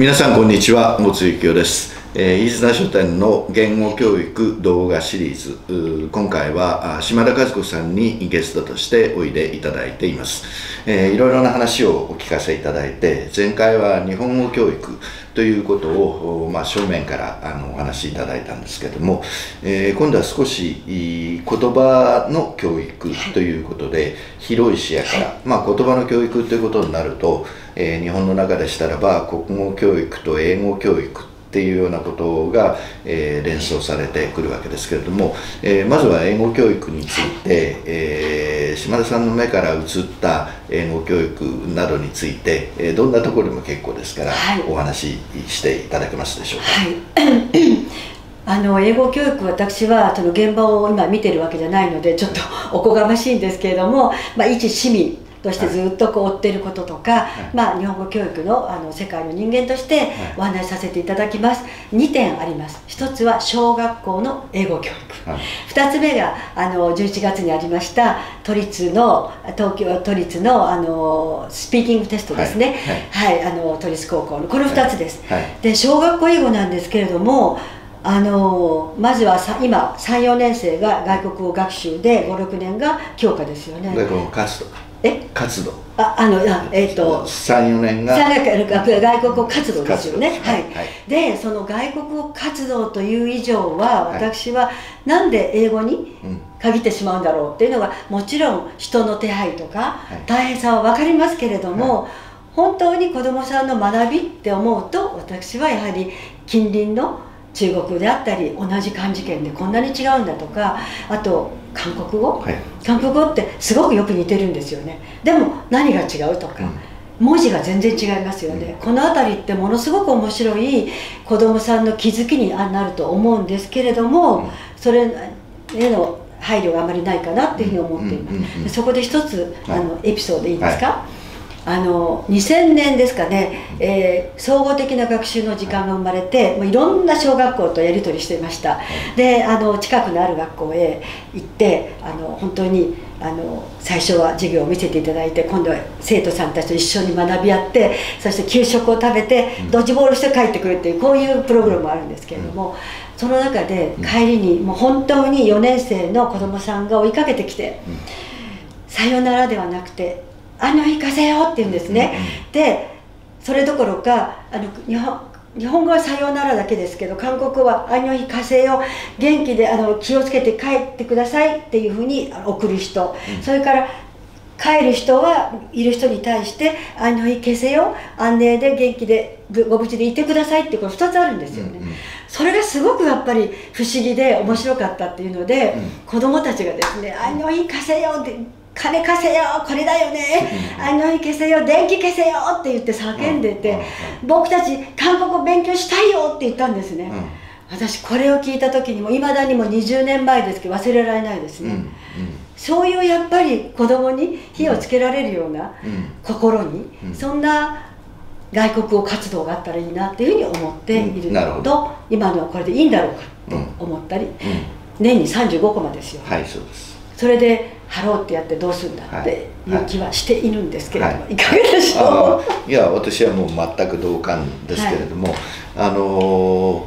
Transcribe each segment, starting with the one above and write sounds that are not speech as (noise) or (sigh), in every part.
皆さんこんにちはもつゆきよです。えー、飯綱書店の言語教育動画シリーズ。今回は島田和子さんにゲストとしておいでいただいています、えー、いろいろな話をお聞かせいただいて前回は日本語教育ということを、まあ、正面からあのお話しいただいたんですけども、えー、今度は少し言葉の教育ということで、広い視野から、まあ、言葉の教育ということになると、えー、日本の中でしたらば国語教育と英語教育っていうようなことが、えー、連想されてくるわけですけれども、えー、まずは英語教育について、えー、島田さんの目から映った英語教育などについて、えー、どんなところでも結構ですから、はい、お話ししていただけますでしょうか？はい (coughs) あの英語教育私はその現場を今見てるわけじゃないのでちょっとおこがましいんですけれども、まあ、一市民としてずっとこう追ってることとか、はい、まあ、日本語教育のあの世界の人間としてお話しさせていただきます。2点あります。1つは小学校の英語教育、はい、2つ目があの11月にありました都立の東京都立のあのスピーキングテストですね。はい、はい、あの都立高校の。この2つです、で小学校英語なんですけれどもあのまずはさ今34年生が外国語学習で56年が教科ですよねえ？活動。ああのあえっ、ー、と34年が。外国語活動ですよね。はい、はい、でその外国語活動という以上は私はなんで英語に限ってしまうんだろうっていうのはもちろん人の手配とか大変さは分かりますけれども、はい。本当に子どもさんの学びって思うと私はやはり近隣の中国であったり同じ漢字圏でこんなに違うんだとかあと韓国語、はい、韓国語ってすごくよく似てるんですよね。でも何が違うとか、うん、文字が全然違いますよね、うん、この辺りってものすごく面白い子どもさんの気づきになると思うんですけれども、うん、それへの配慮があまりないかなっていうふうに思っています、そこで一つあのエピソードいいですか、はいあの2000年ですかね、えー、総合的な学習の時間が生まれてもういろんな小学校とやり取りしていました。であの近くのある学校へ行ってあの本当にあの最初は授業を見せていただいて今度は生徒さんたちと一緒に学び合ってそして給食を食べてドッジボールして帰ってくるっていうこういうプログラムもあるんですけれどもその中で帰りにもう本当に4年生の子どもさんが追いかけてきて「さよなら」ではなくてあの行かせようって言うんですね、でそれどころかあの日本日本語はさようならだけですけど韓国語は「あの日火星を元気であの気をつけて帰ってください」っていうふうに送る人、うん、それから帰る人はいる人に対して「あの日消せよ安寧で元気でご無事でいてください」ってこの2つあるんですよね、うんうん、それがすごくやっぱり不思議で面白かったっていうので、うん、子供たちがですね「あの日貸せよ」って金貸せよこれだよね、あの日消せよ電気消せよって言って叫んでて、僕たち韓国語勉強したいよって言ったんですね、私これを聞いた時にもいまだにも20年前ですけど忘れられないですね、そういうやっぱり子供に火をつけられるような心に、そんな外国語活動があったらいいなっていうふうに思っていると、今のはこれでいいんだろうかと思ったり、年に35コマですよ、はいそうです。それで貼ろうってやってどうするんだっていう気はしているんですけれども、はい、いかがでしょう？いや私はもう全く同感ですけれども、はい、あの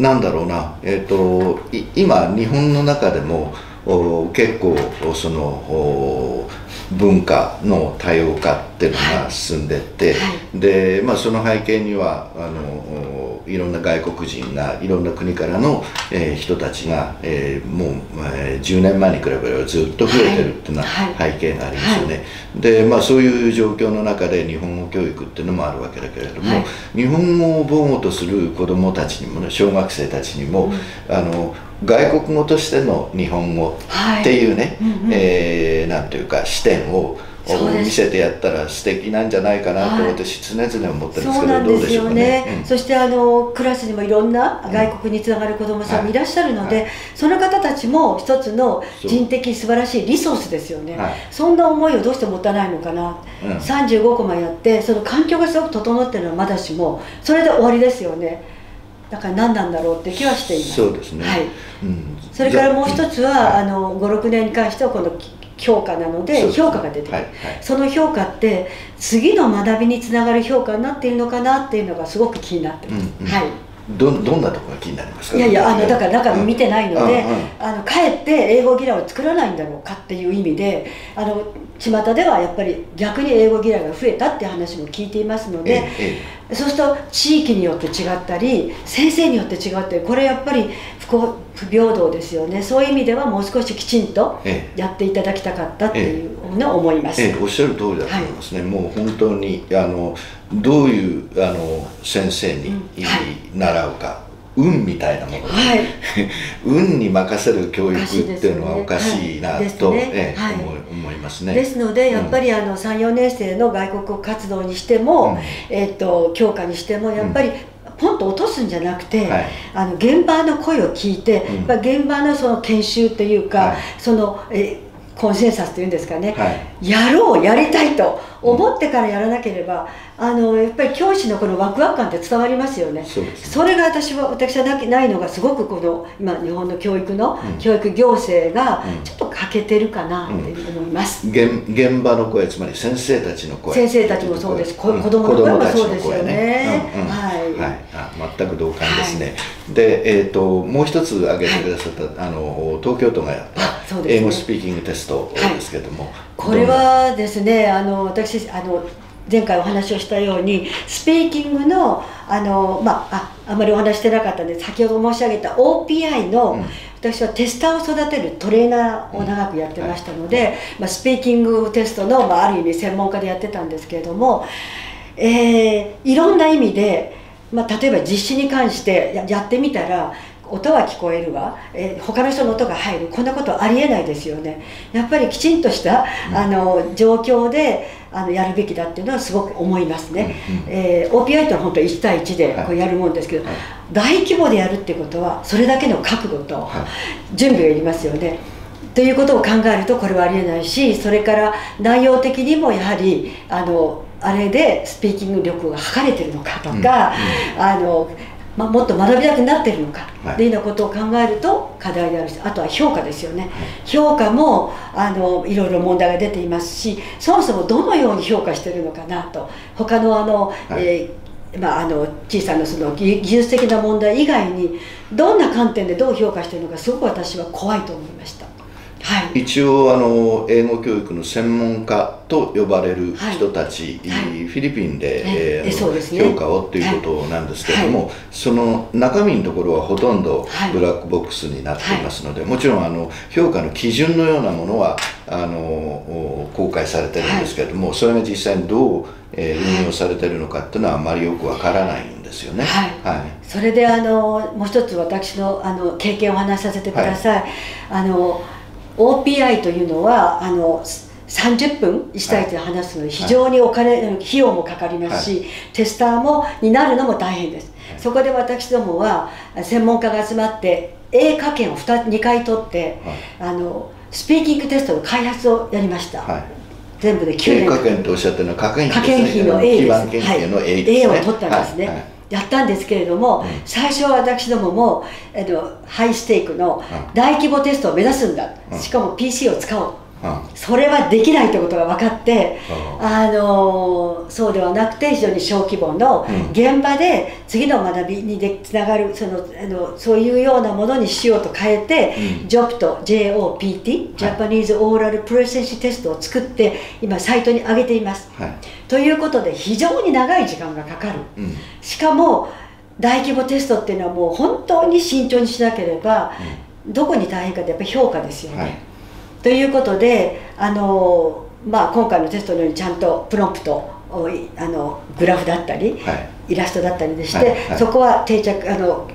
ー、なんだろうな、えーと、今日本の中でも結構その文化の多様化っていうのが進んでって、はい、で、まあ、その背景にはあのいろんな外国人がいろんな国からの、えー、人たちが、えー、もう、えー、10年前に比べればずっと増えてるっていうのは背景がありますよね、はい、で、まあ、そういう状況の中で日本語教育っていうのもあるわけだけれども、日本語を母語とする子どもたちにもね小学生たちにも、うん、あの外国語としての日本語っていうね、はい。うんうん、えー、なんていうか視点を見せてやったら素敵なんじゃないかなと私常々思ってるんですけど、はい、どうでしょうね、うん、そしてあのクラスにもいろんな外国につながる子どもさんもいらっしゃるので、はい。はい、その方たちも一つの人的素晴らしいリソースですよね、そんな思いをどうして持たないのかな、うん、35コマやってその環境がすごく整ってるのはまだしもそれで終わりですよね。だから何なんだろうって気はしています。そうですね、はい。うん、それからもう一つは、あの56年に関してはこの評価なので評価が出てくる、はいはい、その評価って次の学びにつながる評価になっているのかなっていうのがすごく気になってます、うんうん、はい。どどんなところが気になりますか？いやいやあのだから中身見てないので、うんうん、あのかえって英語嫌いを作らないんだろうかっていう意味であの巷ではやっぱり逆に英語嫌いが増えたって話も聞いていますので、ええ、そうすると地域によって違ったり先生によって違ってこれやっぱり不公不平等ですよね。そういう意味ではもう少しきちんとやっていただきたかったっていうのを思います、ええおっしゃる通りだと思いますね、はい、もう本当にあのどういうあの先生に習うか、はい運みたいなもの。で、はい、(laughs) 運に任せる教育っていうのはおかしいなと、え思いますね。ですのでやっぱりあの34年生の外国語活動にしても、うん、えーと、教科にしてもやっぱり、ポンと落とすんじゃなくて、はい、あの現場の声を聞いて、うん、現場のその研修というか、はい、そのえコンセンサスというんですかね、はい、やろうやりたいと思ってからやらなければ、あのやっぱり教師のこのワクワク感って伝わりますよね。それが私は私はないのがすごくこの今日本の教育の、うん、教育行政がちょっと欠けてるかなって思います、うん、現現場の声つまり先生たちの声。先生たちもそうです、うん、子供の声もそうですよね、はい、はい、あ全く同感ですね、はい、で、えーと、もう一つ挙げてくださった、はい、あの東京都がやった英語スピーキングテストですけども、これはですねあの私あの前回お話をしたようにスピーキングのあの、まあ、ああまりお話してなかったんで先ほど申し上げた OPI の、うん、私はテスターを育てるトレーナーを長くやってましたので、うん。はい、まあ、スピーキングテストの、まあ、ある意味専門家でやってたんですけれども、えー、いろんな意味で、まあ、例えば実施に関してややってみたら音は聞こえるわ、えー、他の人の音が入る。こんなことありえないですよね。やっぱりきちんとしたあの状況であのやるべきだっていうのはすごく思いますね、うん、えー、OPI っていうのは本当1対1でこうやるもんですけど、はい、大規模でやるっていうことはそれだけの覚悟と準備がいりますよね、ということを考えるとこれはありえないしそれから内容的にもやはりあのあれでスピーキング力が測れてるのかとか、うんうん、あのまあ、もっと学びたくなってるのかっていうようなことを考えると課題であるしあとは評価ですよね、評価もあのいろいろ問題が出ていますしそもそもどのように評価してるのかなと他のあの、はい、えーまあ、あの小さなその技術的な問題以外にどんな観点でどう評価してるのかすごく私は怖いと思いました。はい、一応あの英語教育の専門家と呼ばれる人たち、はい、フィリピンで、えーね、評価をということなんですけれども、はい、その中身のところはほとんどブラックボックスになっていますので、もちろんあの評価の基準のようなものはあの公開されてるんですけれども、それが実際にどう、えー、運用されてるのかっていうのはあまりよくわからないんですよね。はい、はい、それであのもう一つ私のあの経験をお話しさせてください。あの OPI というのはあの30分1対1で話すので非常にお金、はい、費用もかかりますし、はい、テスターもになるのも大変です、はい、そこで私どもは専門家が集まって英科研を 2, 2回取って、あのスピーキングテストの開発をやりました、全部で9年科研とおっしゃってるのは科研費の A です、はい、A を取ったんですね、やったんですけれども、うん、最初は私どももあのハイステークの大規模テストを目指すんだ、うん、しかも PC を使おうそれはできないということが分かって、あのそうではなくて非常に小規模の現場で次の学びにでつながるそのあのそういうようなものにしようと変えて、うん、JOPT JOPT ジャパニーズオーラルプレセンシテストを作って今サイトに上げています、はい、ということで非常に長い時間がかかる、うん、しかも大規模テストっていうのはもう本当に慎重にしなければ、うん、どこに大変かってやっぱり評価ですよね、はいということであの、まあ、今回のテストのようにちゃんとプロンプトあのグラフだったり、はい、イラストだったりでして、はいはい、そこは定着あの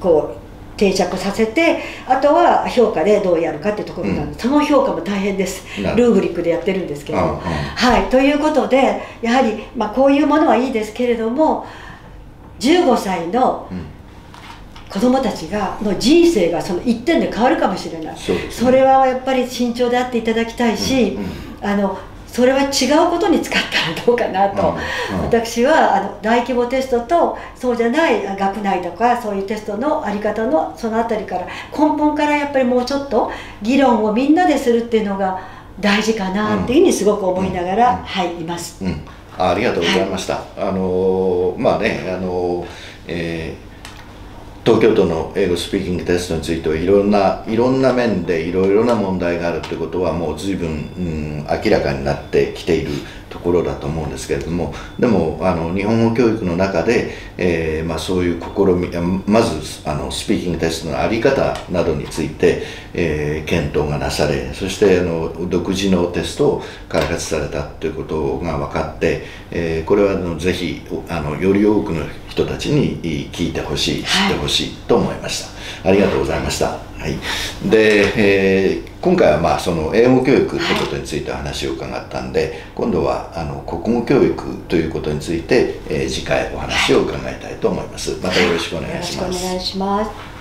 こう定着させてあとは評価でどうやるかっていうところなんで、うん、その評価も大変です。ルーブリックでやってるんですけど、はい。ということでやはり、まあ、こういうものはいいですけれども15歳の、うん子供たちがの人生がその一点で変わるかもしれない、そ、ね,、れはやっぱり慎重であっていただきたいし、うんうん、あのそれは違うことに使ったらどうかなと、うんうん、私はあの大規模テストとそうじゃない学内とかそういうテストの在り方のその辺りから根本からやっぱりもうちょっと議論をみんなでするっていうのが大事かなっていうふうにすごく思いながら、はいいます、うん。ありがとうございました、はい、あのまあねあの、えー東京都の英語スピーキングテストについてはいろんないろんな面でいろいろな問題があるってことはもう随分、うん、明らかになってきている。ところだと思うんですけれどもでもあの日本語教育の中で、えーまあ、そういう試みまずあのスピーキングテストの在り方などについて、えー、検討がなされそしてあの独自のテストを開発されたということが分かって、えー、これはあのぜひあのより多くの人たちに聞いてほしい知ってほしいと思いました、はい、ありがとうございました、はい、で、えー、今回はまあその英語教育ということについて話を伺ったんで、今度はあの国語教育ということについて、えー、次回お話を伺いたいと思います。またよろしくお願いします、お願いします。